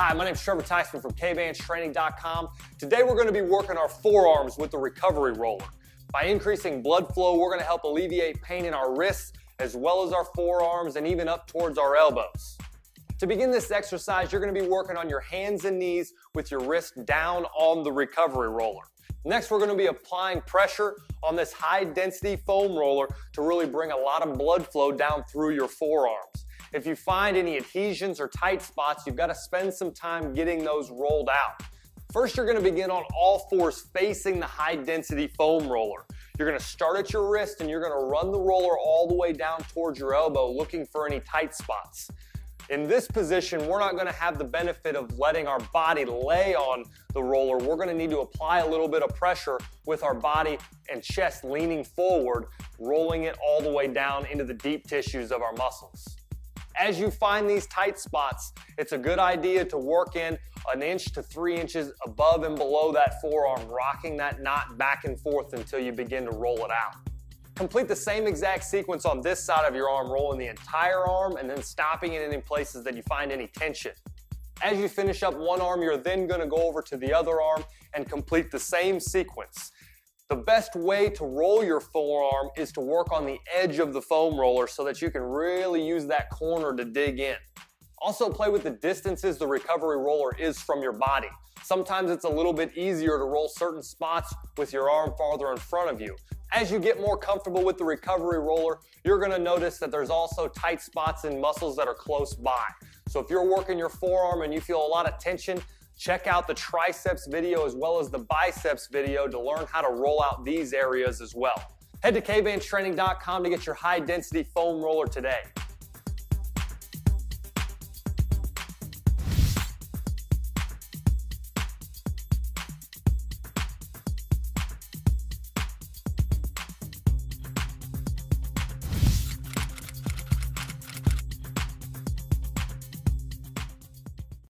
Hi, my name is Trevor Tyson from KBandsTraining.com. Today we're going to be working our forearms with the recovery roller. By increasing blood flow, we're going to help alleviate pain in our wrists as well as our forearms and even up towards our elbows. To begin this exercise, you're going to be working on your hands and knees with your wrist down on the recovery roller. Next, we're going to be applying pressure on this high density foam roller to really bring a lot of blood flow down through your forearms. If you find any adhesions or tight spots, you've got to spend some time getting those rolled out. First, you're gonna begin on all fours facing the high density foam roller. You're gonna start at your wrist and you're gonna run the roller all the way down towards your elbow looking for any tight spots. In this position, we're not gonna have the benefit of letting our body lay on the roller. We're gonna need to apply a little bit of pressure with our body and chest leaning forward, rolling it all the way down into the deep tissues of our muscles. As you find these tight spots, it's a good idea to work in an inch to three inches above and below that forearm, rocking that knot back and forth until you begin to roll it out. Complete the same exact sequence on this side of your arm, rolling the entire arm and then stopping in places that you find any tension. As you finish up one arm, you're then gonna go over to the other arm and complete the same sequence. The best way to roll your forearm is to work on the edge of the foam roller so that you can really use that corner to dig in. Also play with the distances the recovery roller is from your body. Sometimes it's a little bit easier to roll certain spots with your arm farther in front of you. As you get more comfortable with the recovery roller, you're gonna notice that there's also tight spots and muscles that are close by. So if you're working your forearm and you feel a lot of tension, Check out the triceps video as well as the biceps video to learn how to roll out these areas as well. Head to kbandstraining.com to get your high density foam roller today.